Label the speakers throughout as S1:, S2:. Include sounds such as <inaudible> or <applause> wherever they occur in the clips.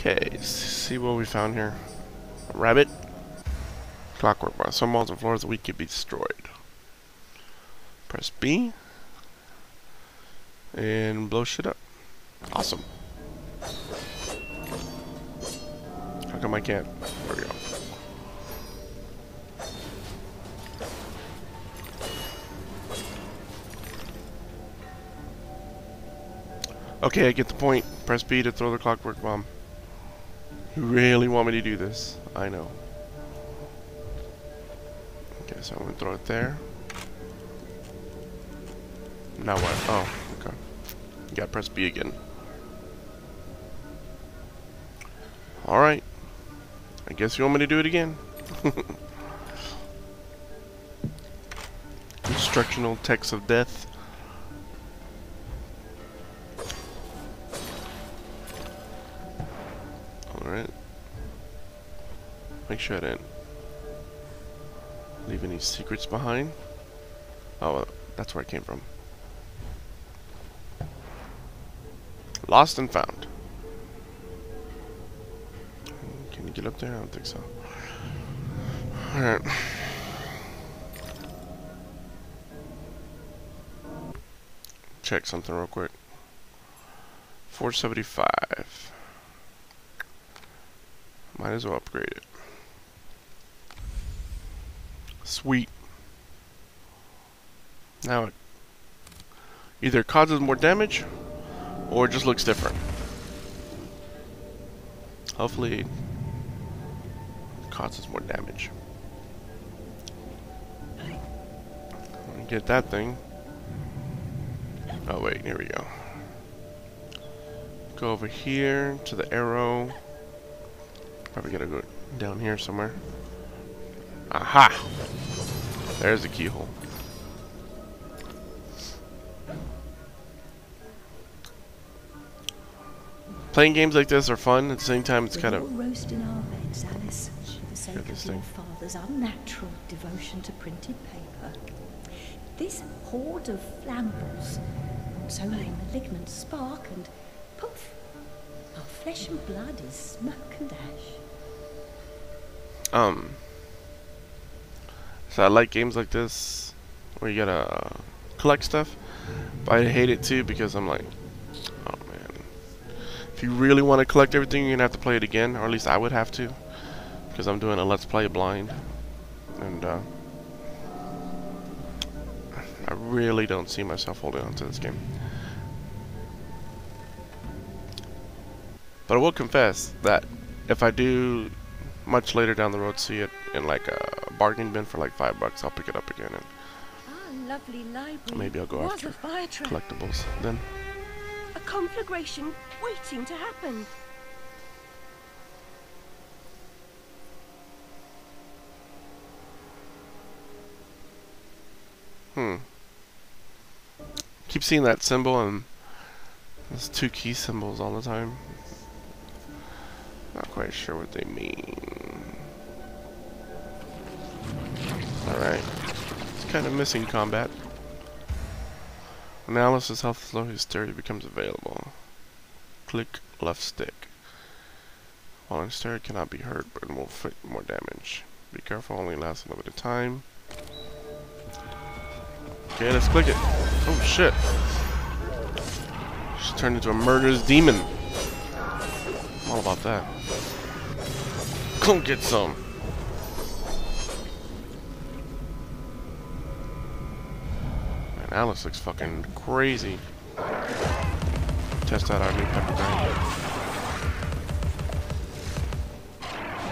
S1: Okay, see what we found here. A rabbit. Clockwork bar. Some walls and floors the weak can be destroyed. Press B. And blow shit up. Awesome. How come I can't? There we go. Okay, I get the point. Press B to throw the clockwork bomb. You really want me to do this? I know. Okay, so I'm gonna throw it there. Now what? Oh, okay. You gotta press B again. Alright. I guess you want me to do it again. <laughs> Instructional text of death. Make sure I didn't leave any secrets behind. Oh, that's where I came from. Lost and found. Can you get up there? I don't think so. Alright. Check something real quick. 475. Might as well upgrade it. Sweet. Now it either causes more damage or it just looks different. Hopefully it causes more damage. Get that thing. Oh wait, here we go. Go over here to the arrow. Probably gotta go down here somewhere. Aha! There's the keyhole. Playing games like this are fun. At the same time, it's kind of
S2: roast in our beds, Alice, for the sake
S1: this
S2: of your father's unnatural devotion to printed paper. This horde of flambles only a malignant spark, and poof, our flesh and blood is smoke and ash.
S1: um. So I like games like this where you gotta collect stuff, but I hate it too because I'm like, oh man, if you really want to collect everything, you're gonna have to play it again, or at least I would have to, because I'm doing a let's play blind, and uh, I really don't see myself holding on to this game. But I will confess that if I do much later down the road see it in like a bargain bin for like five bucks, I'll pick it up again and
S3: library
S1: maybe I'll go after collectibles then.
S3: a conflagration waiting to happen.
S1: Hmm. Keep seeing that symbol and there's two key symbols all the time. Not quite sure what they mean. Alright. It's kind of missing combat. Alice's health slowly hysteria becomes available. Click left stick. While hysteria cannot be hurt, but will inflict more damage. Be careful, only lasts a limited time. Okay, let's click it. Oh shit. She turned into a murderous demon. I'm all about that. Come get some. Alice looks fucking crazy. Test out our new pepper grinder.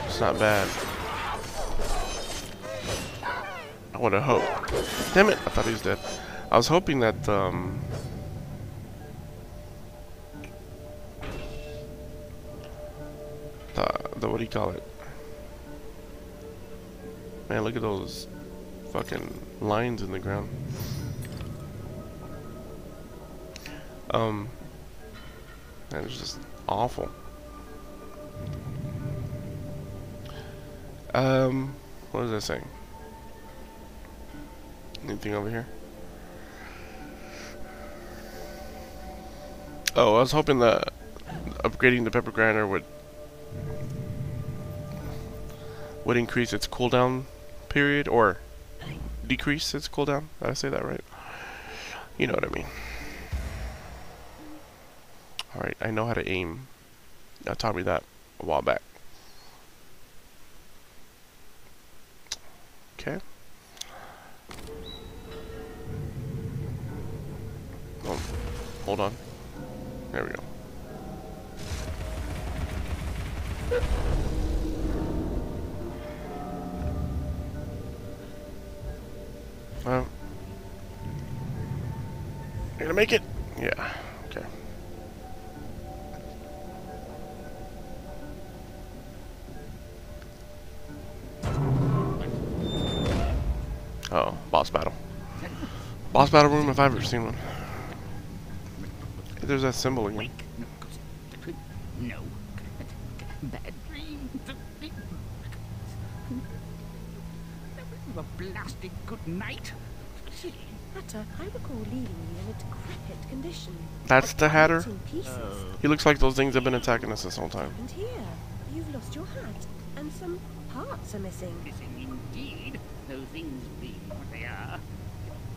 S1: It's not bad. I would have hoped. Damn it! I thought he was dead. I was hoping that um. The, the what do you call it? Man, look at those fucking lines in the ground. Um, that is just awful. Um, what was I saying? Anything over here? Oh, I was hoping that upgrading the pepper grinder would would increase its cooldown period or decrease its cooldown. Did I say that right? You know what I mean. Alright, I know how to aim. That taught me that a while back. Okay. Oh, hold on. There we go. Well, you're gonna make it? Yeah. Boss battle room if I've ever seen one. There's that symbol again.
S4: Wake. No. No. Bad dream. A blasted good night.
S3: Hatter, I recall leaving you in a decrepit condition.
S1: That's the Hatter?
S3: In.
S1: He looks like those things have been attacking us this whole time.
S3: And here, you've lost your hat, and some parts are missing.
S4: Missing indeed. Those things being what they are.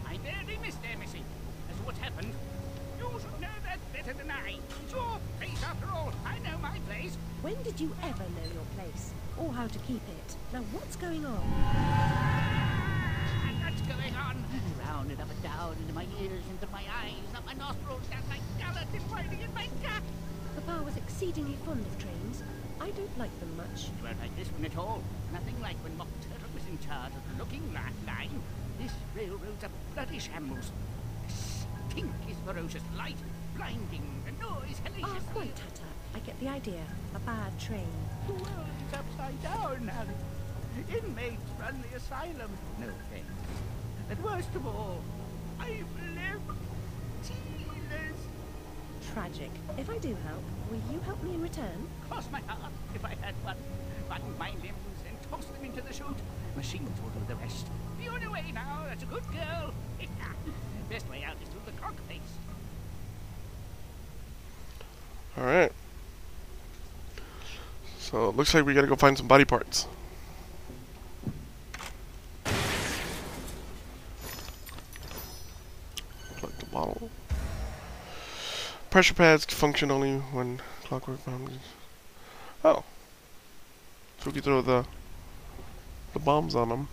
S4: I barely missed their missing. As to what's happened, you should know that better than I. It's your place after all. I know my place.
S3: When did you ever know your place, or how to keep it? Now, what's going on?
S4: And what's going on? Round and up and down, into my ears, into my eyes, up my nostrils, down my gullet, and in my gut.
S3: Papa was exceedingly fond of trains. I don't like them much.
S4: You won't like this one at all. Nothing like when Mock Turtle was in charge of the looking line. This railroad's a bloody shambles. The stink is ferocious, light, blinding, the noise hellish.
S3: Ah, quite, Hatter. I get the idea. A bad train.
S4: The world is upside down, Harry. Inmates run the asylum. No thanks. And worst of all, I've left Tina's.
S3: Tragic. If I do help, will you help me in return?
S4: Cross my heart if I had one. Button my limbs and toss them into the chute. Machines will do the rest. Be on your way now. That's a good girl. <laughs> Best way out is through the crock face.
S1: Alright. So it looks like we gotta go find some body parts. Collect the bottle. Pressure pads function only when clockwork bombs. Oh. So we can throw the the bombs on them.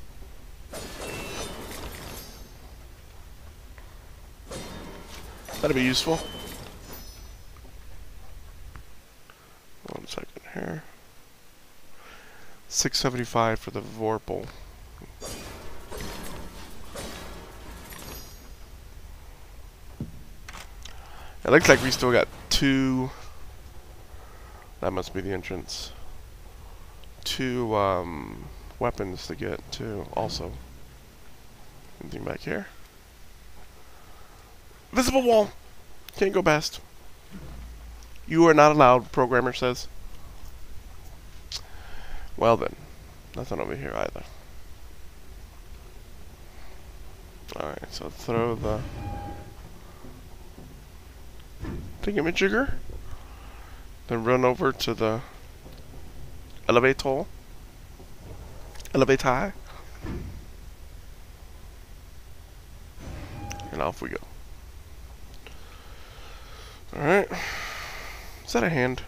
S1: That'd be useful. One second here. 675 for the Vorpal. It looks like we still got two. That must be the entrance. Two um, weapons to get too. Also, anything back here? Visible wall. Can't go past. You are not allowed, programmer says. Well then, nothing over here either. Alright, so throw the thingamajigger. Then run over to the elevator. Elevator. And off we go. Alright. Is that a hand?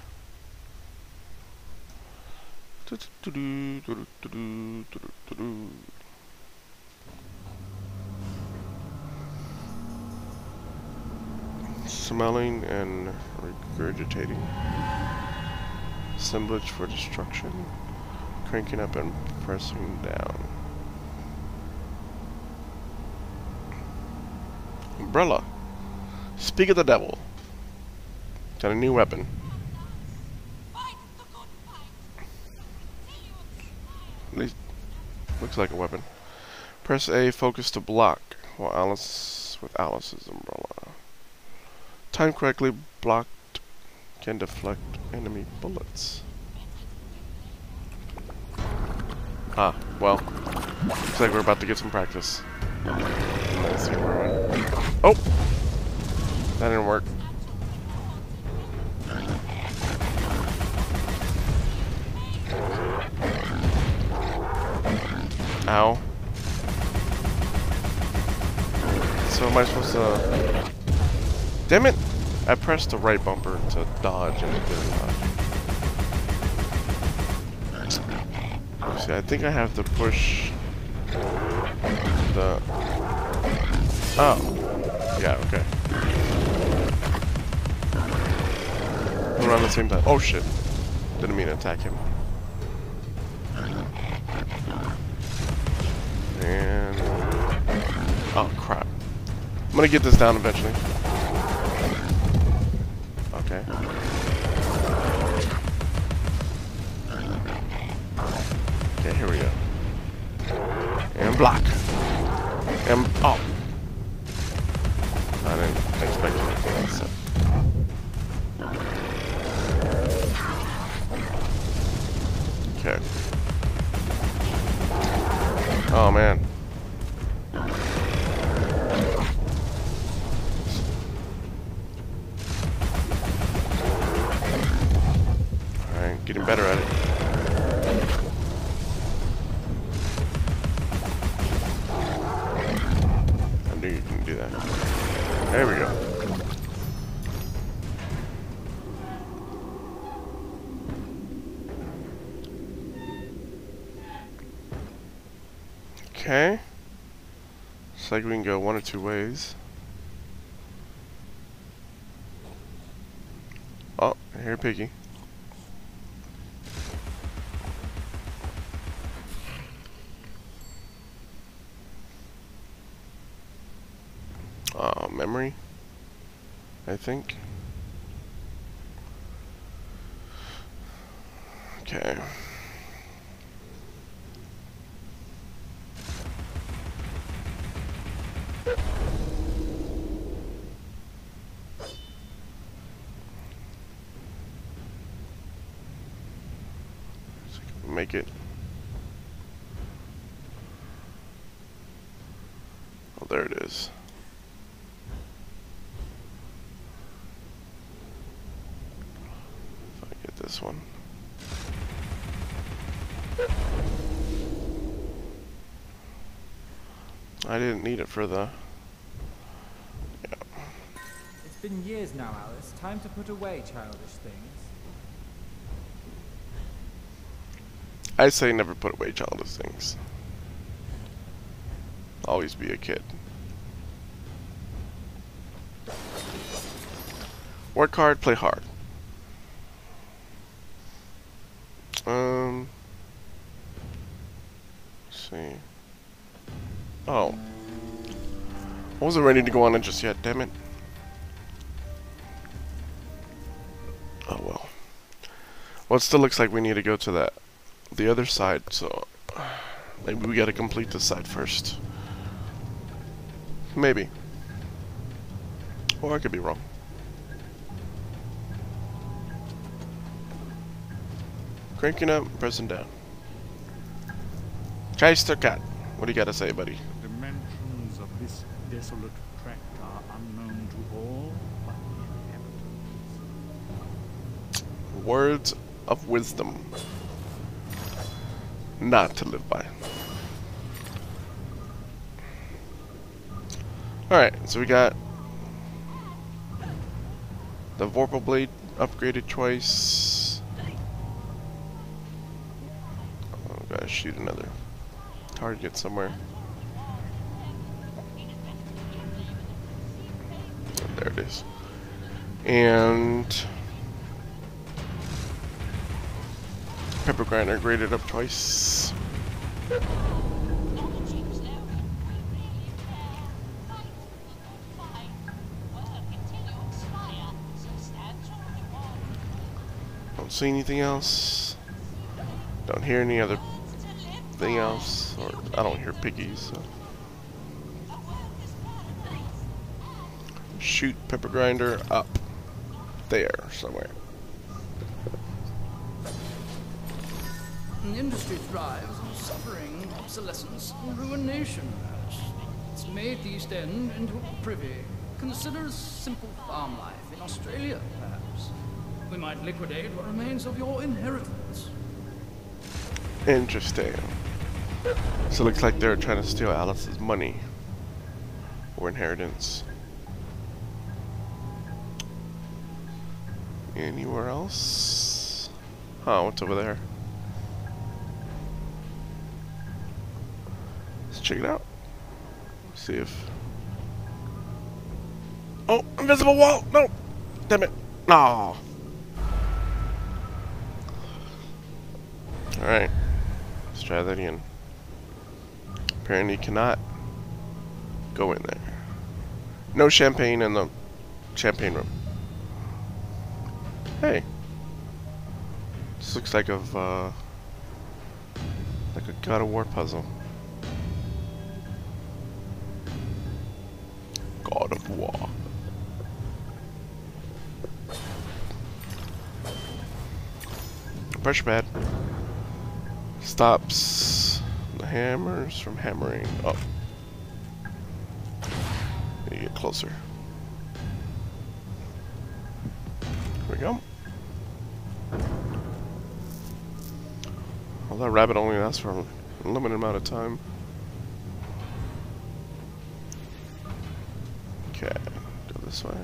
S1: Smelling and regurgitating. Assemblage for destruction. Cranking up and pressing down. Umbrella. Speak of the devil. Got a new weapon. At least looks like a weapon. Press A, focus to block, while Alice with Alice's umbrella. Time correctly blocked can deflect enemy bullets. Ah, well, looks like we're about to get some practice. Oh! That didn't work. Ow. So am I supposed to... Damn it! I pressed the right bumper to dodge and it didn't dodge. See, I think I have to push the... Oh. Yeah, okay. Around the same time. Oh shit. Didn't mean to attack him. Gonna get this down eventually. Okay. Okay, here we go. And block. And oh. I didn't expect that. else. Okay. Oh man. There we go. Okay. Looks like we can go one or two ways. Oh, hear Piggy. Uh, memory, I think. Okay. Make it. Oh, there it is. If I get this one. I didn't need it for the.
S5: It's been years now, Alice. Time to put away childish things.
S1: I say never put away childish things. Always be a kid. Work hard, play hard. Um. let's Oh. I wasn't ready to go on it just yet, damn it. Oh well. Well, it still looks like we need to go to that the other side, so maybe we gotta complete this side first. Maybe. Or I could be wrong. Cranking up, pressing down. Cheshire Cat, what do you gotta say, buddy?
S6: The dimensions of this desolate tract are unknown to all but the inhabitants.
S1: Words of wisdom. Not to live by. Alright, so we got the Vorpal Blade upgraded twice. Oh, gotta shoot another target somewhere. Oh, there it is. And pepper grinder graded up twice. Don't see anything else. Don't hear any other else. Or I don't hear piggies. So. Shoot pepper grinder up there somewhere.
S7: The industry thrives on suffering, obsolescence, and ruination. It's made the East End into a privy. Consider a simple farm life in Australia, perhaps. We might liquidate what remains of your inheritance.
S1: Interesting. So it looks like they're trying to steal Alice's money. Or inheritance. Anywhere else? Huh, what's over there? Let's check it out. See if... Oh, invisible wall! No! Damn it! No! Alright. Let's try that again. Apparently you cannot go in there. No champagne in the champagne room. Hey. This looks like a uh, like a God of War puzzle. God of War. Pressure pad stops the hammers from hammering up. You get closer. Here we go. Well, that rabbit only lasts for a limited amount of time. Okay, go this way.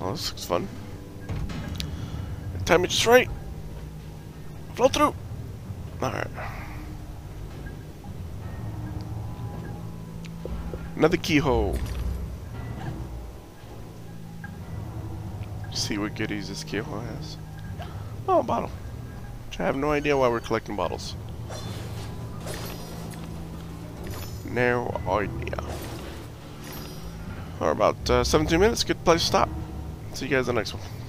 S1: Oh, this looks fun. Time it just right. Flow through. Alright. Another keyhole. See what goodies this keyhole has. Oh, bottle. Which I have no idea why we're collecting bottles. No idea. Or about uh, 17 minutes. Good place to stop. See you guys in the next one.